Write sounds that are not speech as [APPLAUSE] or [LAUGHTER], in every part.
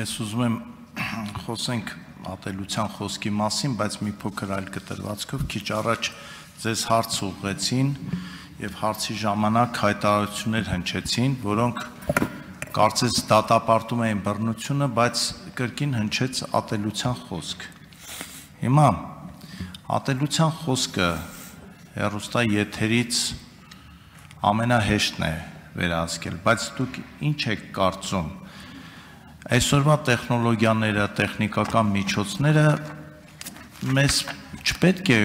Ես ուզում եմ [CLEARS THROAT] խոսենք ատելության խոսքի մասին, բայց մի փոքր այլ կտրվածքով քիչ առաջ ձեզ հարց ուղղեցին եւ հարցի ժամանակ հայտարարություններ հնչեցին, որոնք կարծես դատապարտում էին բռնությունը, բայց կրկին հնչեց ատելության խոսք։ Հիմա ատելության խոսքը հերոստա եթերից ամենահեշտն է վերահսկել, բայց դուք ինչ եք կարծում Այսօրվա տեխնոլոգիաները, տեխնիկական միջոցները մեզ չպետք է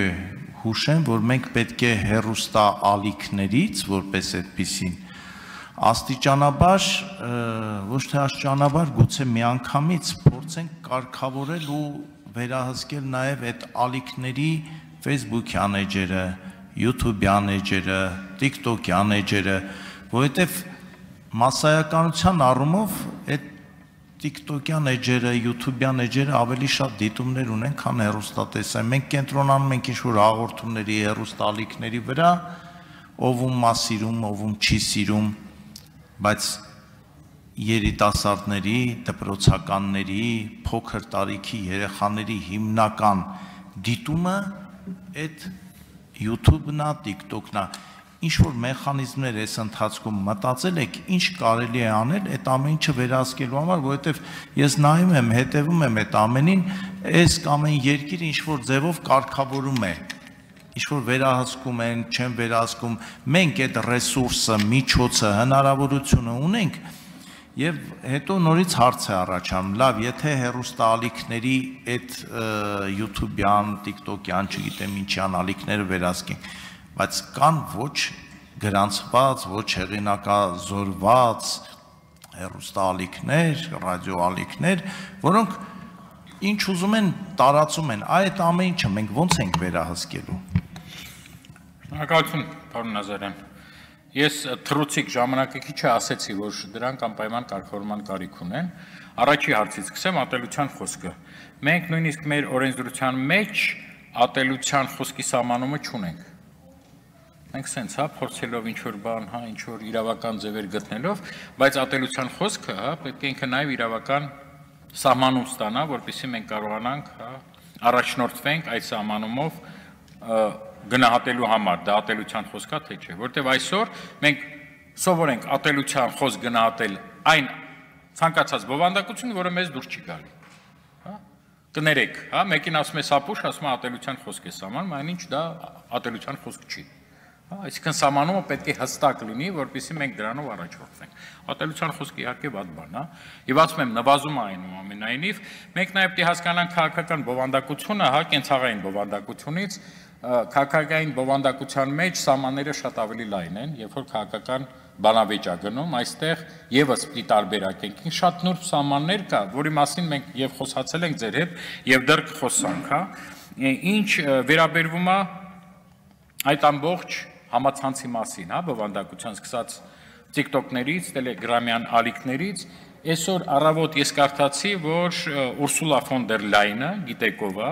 հուշեն, որ մենք պետք է հերոստա ալիքներից, որպես այդպեսին, աստիճանաբար, ոչ թե աստիճանաբար, գուցե միանգամից փորձենք կարգավորել ու վերահսկել նաև այդ ալիքների Facebook-յան էջերը, YouTube-յան էջերը, TikTok-յան էջերը, որովհետև massայականության առումով TikTok-յան էջերը, YouTube-յան էջերը ավելի շատ դիտումներ ունեն, քան հեռուստատեսային։ Մենք կենտրոնանում ենք ինչ-որ հաղորդումների, հեռուստալիքների վրա, ով ում սիրում, ով ում չի սիրում, բայց երիտասարդների, դպրոցականների, փոքր տարիքի երեխաների հիմնական դիտումը այդ YouTube-ն է, TikTok-ն է ինչ որ մեխանիզմներ այս ընթացքում մտածել եք, ինչ կարելի է անել այդ ամեն ինչը վերահսկելու համար, որովհետև ես նայում եմ, հետևում եմ այդ ամենին, այս կամ այն երկիրը ինչ որ ձևով կարգավորում է ինչ որ վերահսկում են, չեն վերահսկում, մենք այդ ռեսուրսը, միջոցը, հնարավորությունը ունենք եւ հետո նորից հարց է առաջանում, լավ, եթե հերոստալիքների այդ YouTube-յան, TikTok-յան, չգիտեմ ինչյան ալիքները վերահսկենք, բայց կան ոչ գրանցված, ոչ հեղինակազորված հերոստալիքներ, ռադիոալիքներ, որոնք ինչ ուզում են տարածում են, այդ ամեն ինչը մենք ոնց ենք վերահսկելու։ Շնորհակալություն, պարոն Նազարյան։ Ես թրուցիկ ժամանակը քիչ է ասեցի, որ դրանք անպայման կարգավորման կարիք ունեն։ Առաջի հարցից սկսեմ ատելության խոսքը։ Մենք նույնիսկ մեր օրենսդրության մեջ ատելության խոսքի սահմանումը չունենք մենք սենց, հա, փորձելով ինչ որ բան, հա, ինչ որ իրավական ձևեր գտնելով, բայց ատելության խոսքը, հա, պետք է ինքը նաև իրավական սահմանում ստանա, որպեսզի մենք կարողանանք, հա, առաջնորդվենք այդ սահմանումով գնահատելու համար, դա ատելության խոսքա թե չէ, որտեվ այսօր մենք սովորենք ատելության խոսք գնահատել այն ցանկացած բովանդակություն, որը մեզ դուր չի գալի։ Հա կներեք, հա, մեկին ասում է սապուշ, ասում է ատելության խոսք է սահմանում, այնինչ դա ատելության խոսք չի։ այսինքն սահմանումը պետք է հստակ լինի, որպեսզի մենք դրանով առաջորդվենք։ Ատելության խոսքը իհարկե ված բան է, եւ ասում եմ նվազում այն ու ամենայնիվ, մենք նաեւ պետք է հասկանանք քաղաքական բովանդակությունը, հա, կենցաղային բովանդակությունից, քաղաքական բովանդակության մեջ սահմանները շատ ավելի լայն են, երբ որ քաղաքական բանավեճ է գնում, այստեղ եւս պիտի տարբերակենք։ Շատ նուրբ սահմաններ կա, որի մասին մենք եւ խոսացել ենք ձեր հետ եւ դեռ կխոսանք, հա։ Ինչ վերաբերվում է այդ ամբողջ համացանցի մասին, հա, բովանդակության սկսած TikTok-ներից, Telegram-յան ալիքներից, այսօր առավոտ ես կարդացի, որ Ուրսուլա ֆոն դեր Լայնը, գիտեկովա,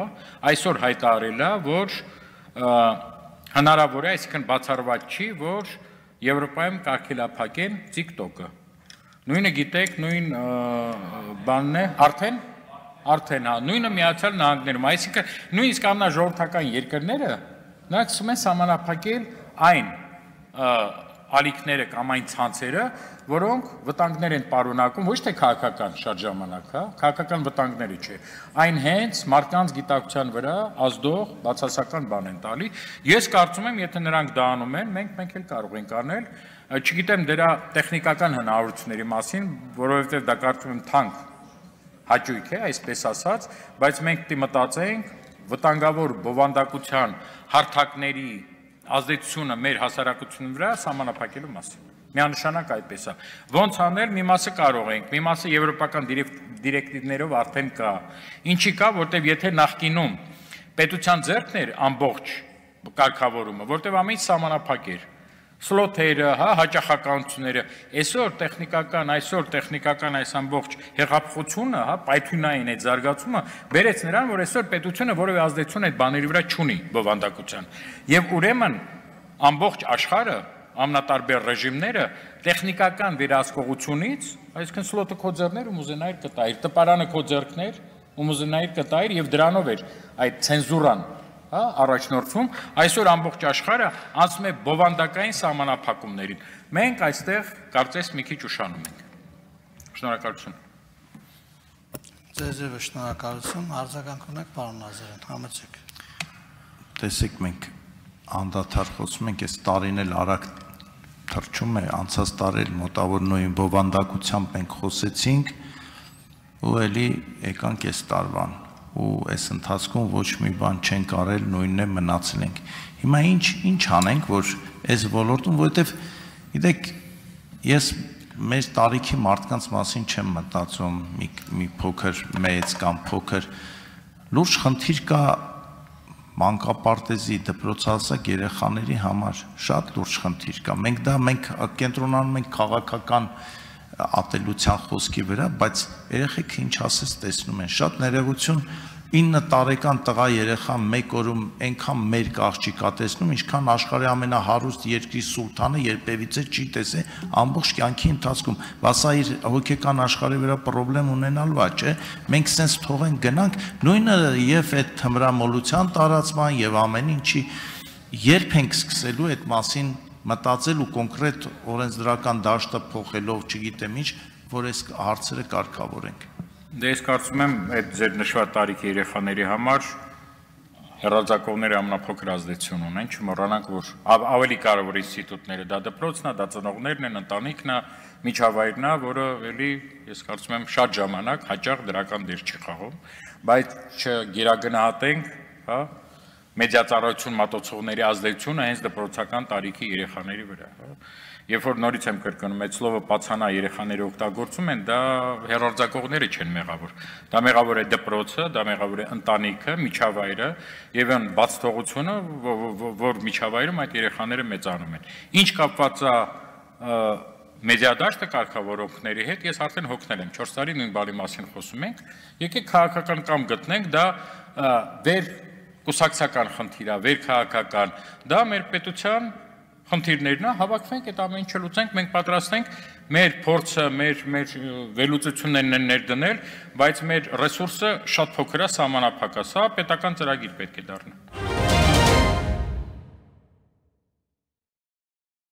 այսօր հայտարարել է, որ հնարավոր է, այսինքն բացառված չի, որ Եվրոպայում կարգելափակեն TikTok-ը։ Նույնը գիտեք, նույն բանն է, արդեն արդեն հա, նույնը միացյալ նահանգներում, այսինքն նույնիսկ ամենաժողովրդական երկրները նրանք սկսում են սահմանափակել այն ալիքները կամ այն ցանցերը, որոնք վտանգներ են պարունակում ոչ թե քաղաքական շատ ժամանակ, հա, քաղաքական վտանգների չէ։ Այն հենց մարդկանց գիտակցության վրա ազդող բացասական բան են տալի։ Ես կարծում եմ, եթե նրանք դա անում են, մենք մենք էլ կարող ենք անել։ Չգիտեմ դրա տեխնիկական հնարավորությունների մասին, որովհետև դա կարծում եմ թանկ հաճույք է, այսպես ասած, բայց մենք մտածենք վտանգավոր բովանդակության հարթակների ազդեցությունը մեր հասարակությունի վրա սահմանափակելու մասին։ Միանշանակ այդպես է։ Ոնց անել, մի մասը կարող ենք, մի մասը եվրոպական դիրեկտիվներով արդեն կա։ Ինչի կա, որտեվ եթե նախկինում պետության ձեռքն էր ամբողջ կարգավորումը, որտեվ ամեն ինչ սահմանափակ էր սլոթերը, հա, հաճախականությունները, այսօր տեխնիկական, այսօր տեխնիկական այս ամբողջ հեղափոխությունը, հա, պայթյունային այդ զարգացումը բերեց նրան, որ այսօր պետությունը որևէ ազդեցություն այդ բաների վրա չունի բովանդակության։ Եվ ուրեմն ամբողջ աշխարհը ամնատարբեր ռեժիմները տեխնիկական վերահսկողությունից, այսինքն սլոտը քո ձեռներ ու ուզենայր կտայր, տպարանը քո ձեռքներ ու ուզենայր կտայր եւ դրանով էր այդ ցենզուրան հա առաջնորդվում այսօր ամբողջ աշխարհը անցնում է բովանդակային սահմանափակումներին մենք այստեղ կարծես մի քիչ ուշանում ենք շնորհակալություն Ձեզ եւ շնորհակալություն արձագանք ունեք պարոն Նազարյան համեցեք տեսեք մենք անդադար խոսում ենք այս տարին էլ արագ թրջում է անցած տարել մոտավոր նույն բովանդակությամբ մենք խոսեցինք ու էլի եկանք այս տարվան ու այս ընթացքում ոչ մի բան չեն կարել նույնն է մնացել ենք հիմա ինչ ինչ անենք որ այս ոլորտում որովհետև գիտեք ես մեր տարիքի մարդկանց մասին չեմ մտածում մի մի փոքր մեծ կամ փոքր լուրջ խնդիր կա մանկապարտեզի դպրոցահասակ երեխաների համար շատ լուրջ խնդիր կա։ Մենք դա մենք կենտրոնանում ենք քաղաքական ատելության խոսքի վրա, բայց երեխեքը ինչ ասես տեսնում են, շատ ներողություն 9 տարեկան տղա երեխա մեկ օրում այնքան մեր աղջիկա տեսնում, ինչքան աշխարհի ամենահարուստ երկրի սուլթանը երբևիցե չի տեսել ամբողջ կյանքի ընթացքում։ Վասա իր հոգեկան աշխարհի վրա խնդրեմ ունենալու է, չէ։ Մենք սենց թողենք գնանք, նույնը եւ այդ թմրամոլության տարածման եւ ամեն ինչի երբ ենք սկսելու այդ մասին մտածել ու կոնկրետ օրենսդրական դաշտը փոխելով, չգիտեմ ինչ, որ այս հարցերը կարգավորենք։ Դե ես կարծում եմ այդ ձեր նշված տարիքի երեխաների համար հերարձակողները ամենափոքր ազդեցություն ունեն, չմոռանանք, որ ավելի կարևոր ինստիտուտները դա դպրոցն է, դա ծնողներն են, ընտանիքն է, միջավայրն է, որը էլի ես կարծում եմ շատ ժամանակ հաճախ դրական դեր չի խաղում, բայց չգերագնահատենք, հա, մեդիա-ծառայություն մատուցողների ազդեցությունը հենց դպրոցական տարիքի երեխաների վրա, հա Երբ որ նորից եմ կրկնում, այդ սլովը պացանա երեխաները օգտագործում են, դա հերարձակողները չեն մեղավոր։ Դա մեղավոր է դպրոցը, դա մեղավոր է ընտանիքը, միջավայրը եւ այն բաց թողությունը, որ միջավայրում այդ երեխաները մեծանում են։ Ինչ կապված է մեդիադաշտը կարգավորողների հետ ես արդեն հոգնել եմ 4 տարի նույն բանի մասին խոսում ենք եկեք քաղաքական կամ գտնենք դա վեր կուսակցական խնդիր է վեր քաղաքական դա մեր պետության խնդիրներն է, հավաքվենք այդ ամեն ինչը լուծենք, մենք պատրաստ ենք մեր փորձը, մեր մեր վերլուծություններն ներդնել, բայց մեր ռեսուրսը շատ փոքր է, սահմանափակ է, սա պետական ծրագիր պետք է դառնա։